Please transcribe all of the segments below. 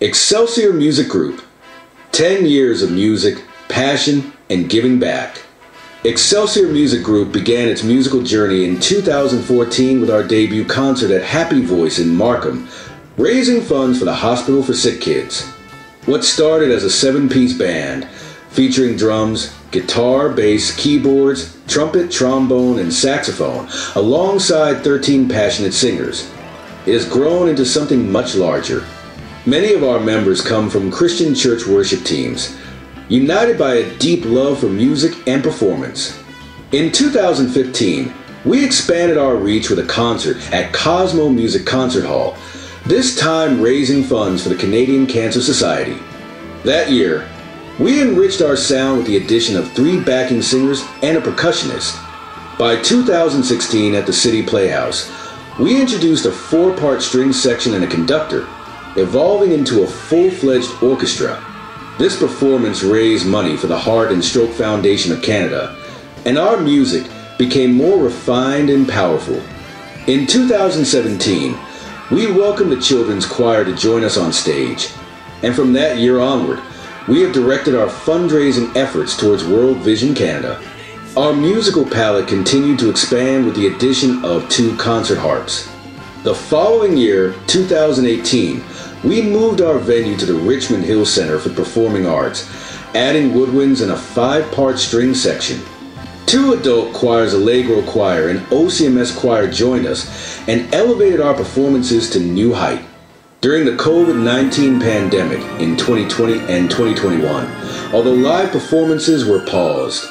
Excelsior Music Group 10 years of music, passion, and giving back. Excelsior Music Group began its musical journey in 2014 with our debut concert at Happy Voice in Markham, raising funds for the Hospital for Sick Kids. What started as a seven piece band featuring drums, guitar, bass, keyboards, trumpet, trombone, and saxophone, alongside 13 passionate singers, it has grown into something much larger. Many of our members come from Christian church worship teams, united by a deep love for music and performance. In 2015, we expanded our reach with a concert at Cosmo Music Concert Hall, this time raising funds for the Canadian Cancer Society. That year, we enriched our sound with the addition of three backing singers and a percussionist. By 2016 at the City Playhouse, we introduced a four part string section and a conductor, evolving into a full fledged orchestra. This performance raised money for the Heart and Stroke Foundation of Canada, and our music became more refined and powerful. In 2017, we welcomed the Children's Choir to join us on stage, and from that year onward, we have directed our fundraising efforts towards World Vision Canada. Our musical palette continued to expand with the addition of two concert harps. The following year, 2018, we moved our venue to the Richmond Hill Center for Performing Arts, adding woodwinds and a five part string section. Two adult choirs, Allegro Choir and OCMS Choir, joined us and elevated our performances to new height. During the COVID 19 pandemic in 2020 and 2021, although live performances were paused,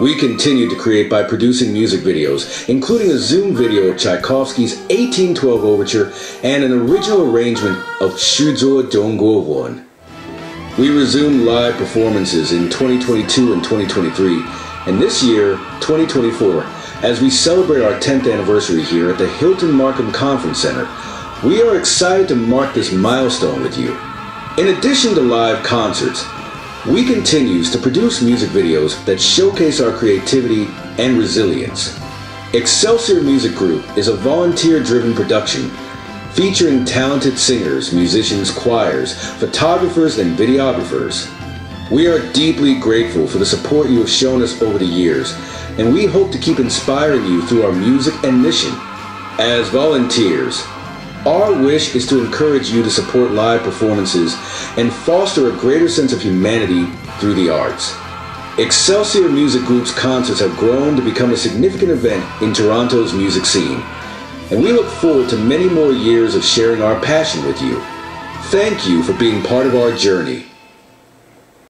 we continued to create by producing music videos, including a Zoom video of Tchaikovsky's 1812 Overture and an original arrangement of Shuzo Dongguo Won. We resumed live performances in 2022 and 2023, and this year, 2024, as we celebrate our 10th anniversary here at the Hilton Markham Conference Center, we are excited to mark this milestone with you. In addition to live concerts, we continues to produce music videos that showcase our creativity and resilience. Excelsior Music Group is a volunteer-driven production featuring talented singers, musicians, choirs, photographers, and videographers. We are deeply grateful for the support you have shown us over the years, and we hope to keep inspiring you through our music and mission. As volunteers, our wish is to encourage you to support live performances and foster a greater sense of humanity through the arts. Excelsior Music Group's concerts have grown to become a significant event in Toronto's music scene, and we look forward to many more years of sharing our passion with you. Thank you for being part of our journey.